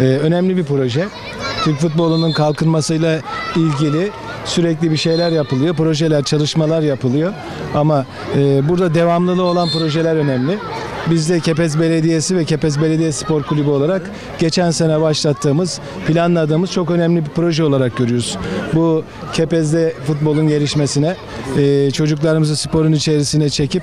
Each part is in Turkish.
Ee, önemli bir proje. Türk futbolunun kalkınmasıyla ilgili sürekli bir şeyler yapılıyor. Projeler, çalışmalar yapılıyor. Ama e, burada devamlılığı olan projeler önemli. Biz de Kepez Belediyesi ve Kepez Belediye Spor Kulübü olarak geçen sene başlattığımız, planladığımız çok önemli bir proje olarak görüyoruz. Bu Kepez'de futbolun gelişmesine, e, çocuklarımızı sporun içerisine çekip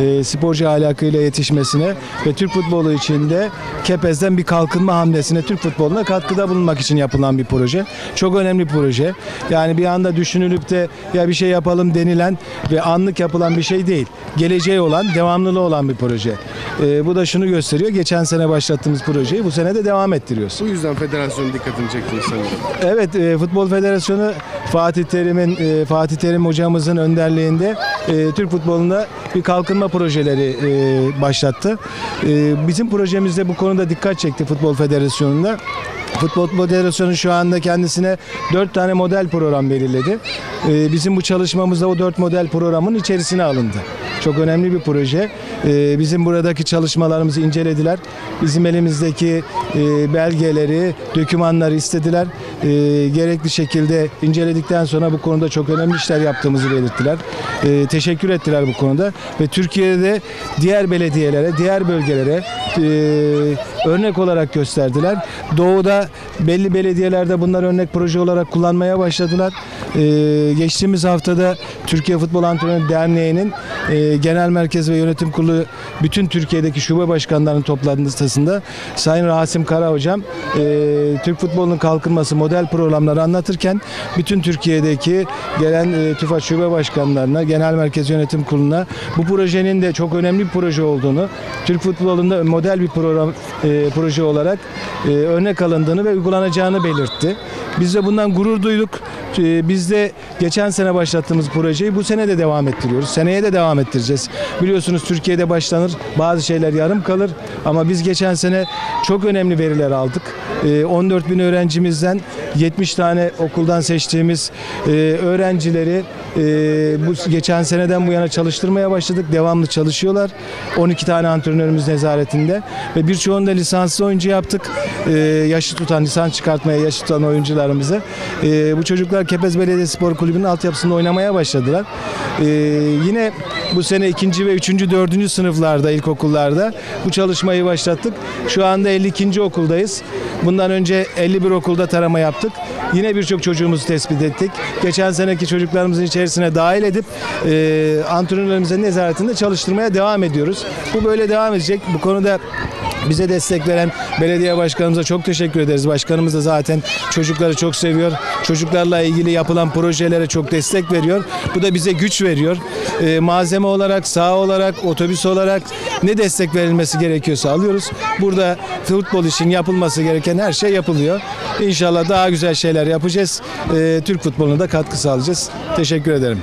e, sporcu ahlakıyla yetişmesine ve Türk futbolu içinde Kepez'den bir kalkınma hamlesine Türk futboluna katkıda bulunmak için yapılan bir proje. Çok önemli bir proje. Yani bir anda düşünülüp de ya bir şey yapalım denilen ve anlık yapılan bir şey değil. Geleceği olan, devamlılığı olan bir proje. E, bu da şunu gösteriyor. Geçen sene başlattığımız projeyi bu sene de devam ettiriyoruz. Bu yüzden federasyonun dikkatini çektiniz sanırım. Evet, e, Futbol Federasyonu Fatih Terim'in e, Fatih Terim hocamızın önderliğinde e, Türk futbolunda bir kalkınma projeleri e, başlattı. E, bizim projemizde bu konuda dikkat çekti Futbol Federasyonu'nda. Futbol Federasyonu şu anda kendisine dört tane model program belirledi. E, bizim bu çalışmamızda o dört model programın içerisine alındı. Çok önemli bir proje. E, bizim buradaki çalışmalarımızı incelediler. Bizim elimizdeki e, belgeleri, dokümanları istediler. E, gerekli şekilde inceledikten sonra bu konuda çok önemli işler yaptığımızı belirttiler. E, teşekkür ettiler bu konuda ve Türkiye'de diğer belediyelere, diğer bölgelere e, örnek olarak gösterdiler. Doğu'da belli belediyelerde bunlar örnek proje olarak kullanmaya başladılar. E, geçtiğimiz haftada Türkiye Futbol Antrenörü Derneği'nin e, genel merkez ve yönetim kurulu bütün Türkiye'deki şube başkanlarının toplantısında Sayın Rasim Kara hocam e, Türk futbolunun kalkınması model programları anlatırken bütün Türkiye'deki gelen e, TÜFA şube başkanlarına, genel merkez yönetim kuruluna bu projenin de çok önemli bir proje olduğunu, Türk futbolunda model bir program e, proje olarak e, örnek alındığını ve uygulanacağını belirtti. Biz de bundan gurur duyduk. E, biz de geçen sene başlattığımız projeyi bu sene de devam ettiriyoruz. Seneye de devam ettireceğiz. Biliyorsunuz Türkiye'de başlanır, bazı şeyler yarım kalır ama biz geçen sene çok önemli veriler aldık. E, 14 bin öğrencimizden 70 tane okuldan seçtiğimiz e, öğrencileri e, bu geçen seneden bu yana çalıştırmaya başladık. Devamlı çalışıyorlar. 12 tane antrenörümüz nezaretinde ve birçoğunu da lisanslı oyuncu yaptık. E, yaşı tutan, lisans çıkartmaya yaşı tutan oyuncularımızı. Bu çocuklar Kepez Belediye Spor Kulübü'nün altyapısında oynamaya başladılar. E, yine bu sene ikinci ve üçüncü, dördüncü sınıflarda, ilkokullarda bu çalışmayı başlattık. Şu anda 52. okuldayız. Bundan önce 51 okulda tarama yaptık. Yine birçok çocuğumuzu tespit ettik. Geçen seneki çocuklarımızın içerisine dahil edip e, antrenörlerimizin nezaretinde çalıştırmaya devam ediyoruz. Bu böyle devam edecek. Bu konuda bize destek veren belediye başkanımıza çok teşekkür ederiz. Başkanımız da zaten çocukları çok seviyor. Çocuklarla ilgili yapılan projelere çok destek veriyor. Bu da bize güç veriyor. Ee, malzeme olarak, saha olarak, otobüs olarak ne destek verilmesi gerekiyorsa alıyoruz. Burada futbol için yapılması gereken her şey yapılıyor. İnşallah daha güzel şeyler yapacağız. Ee, Türk futboluna da katkı sağlayacağız. Teşekkür ederim.